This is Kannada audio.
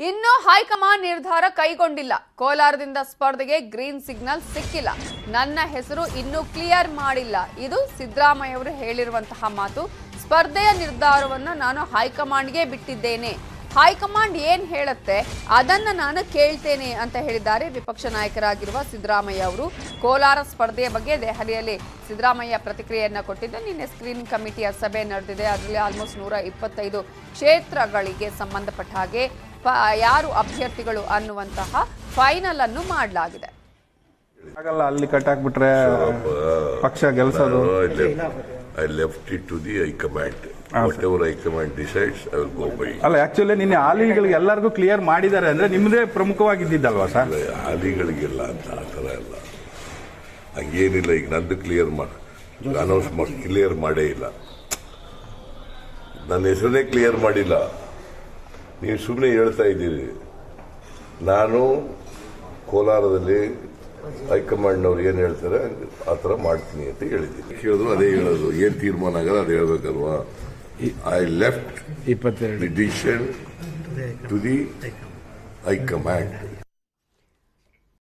ಇನ್ನು ಹೈಕಮಾಂಡ್ ನಿರ್ಧಾರ ಕೈಗೊಂಡಿಲ್ಲ. ಕೋಲಾರದಿಂದ ಸ್ಪರ್ಧೆಗೆ ಗ್ರೀನ್ ಸಿಗ್ನಲ್ ಸಿಕ್ಕಿಲ್ಲ. ನನ್ನ ಹೆಸರು ಇನ್ನೂ ಕ್ಲಿಯರ್ ಮಾಡಿಲ್ಲ. ಇದು ಸಿದ್ದರಾಮಯ್ಯ ಅವರು ಹೇಳಿರುವಂತಹ ಮಾತು. ಸ್ಪರ್ಧೆಯ ನಿರ್ಧಾರವನ್ನು ನಾನು ಹೈಕಮಾಂಡ್ಗೆ ಬಿಟ್ಟಿದ್ದೇನೆ. ಹೈಕಮಾಂಡ್ ಏನ್ ಹೇಳುತ್ತೆ ಅದನ್ನ ನಾನು ಕೇಳ್ತೇನೆ ಅಂತ ಹೇಳಿದ್ದಾರೆ ವಿಪಕ್ಷ ನಾಯಕರಾಗಿರುವ ಸಿದ್ದರಾಮಯ್ಯ ಅವರು. ಕೋಲಾರ ಸ್ಪರ್ಧೆಯ ಬಗ್ಗೆ ದೆಹಲಿಯಲ್ಲಿ ಸಿದ್ದರಾಮಯ್ಯ ಪ್ರತಿಕ್ರಿಯೆಯನ್ನ ಕೊಟ್ಟಿದ್ದು, ನಿನ್ನೆ ಸ್ಕ್ರೀನಿಂಗ್ ಕಮಿಟಿಯ ಸಭೆ ನಡೆದಿದೆ. ಅದರಲ್ಲಿ ಆಲ್ಮೋಸ್ಟ್ ನೂರ ಇಪ್ಪತ್ತೈದು ಕ್ಷೇತ್ರಗಳಿಗೆ ಸಂಬಂಧಪಟ್ಟ ಹಾಗೆ ಯಾರು ಅಭ್ಯರ್ಥಿಗಳು ಅನ್ನುವಂತಹ ಫೈನಲ್ ಅನ್ನು ಮಾಡಲಾಗಿದೆ. ಆಗಲ್ಲ ಅಲ್ಲಿ ಕಟ್ ಹಾಕ್ಬಿಟ್ರೆ ಪಕ್ಷ ಗೆಲ್ಸೋದು. I left it to the high command what ever high command decides I will go by. ಅಲ್ಲ ಆಕ್ಚುಲಿ ನಿನ್ನೆ ಆಲಿಗಳಿಗೆ ಎಲ್ಲರಿಗೂ ಕ್ಲಿಯರ್ ಮಾಡಿದ್ದಾರೆ ಅಂದ್ರೆ ನಿಮ್ದೇ ಪ್ರಮುಖವಾಗಿದ್ದಲ್ವಾ ಸರ್? ಆಲಿಗಳಿಗೆಲ್ಲ ಅಂತ ಆ ಥರ ಎಲ್ಲ. ಹಂಗೇನಿಲ್ಲ ಈಗ ನಂದು ಕ್ಲಿಯರ್ ಮಾಡಿ ಅನೌನ್ಸ್ ಮಾಡಿ ಕ್ಲಿಯರ್ ಮಾಡೇ ಇಲ್ಲ. ನನ್ನ ಹೆಸರನ್ನೇ ಕ್ಲಿಯರ್ ಮಾಡಿಲ್ಲ. ನೀವು ಸುಮ್ಮನೆ ಹೇಳ್ತಾ ಇದ್ದೀರಿ. ನಾನು ಕೋಲಾರದಲ್ಲಿ ಹೈಕಮಾಂಡ್ನವ್ರು ಏನು ಹೇಳ್ತಾರೆ ಆ ಥರ ಮಾಡ್ತೀನಿ ಅಂತ ಹೇಳಿದ್ದೀನಿ. ಕೇಳಿದ್ರು ಅದೇ ಹೇಳೋದು. ಏನು ತೀರ್ಮಾನ ಆಗಲ್ಲ ಅದು ಹೇಳ್ಬೇಕಲ್ವಾ? I left decision to the high command.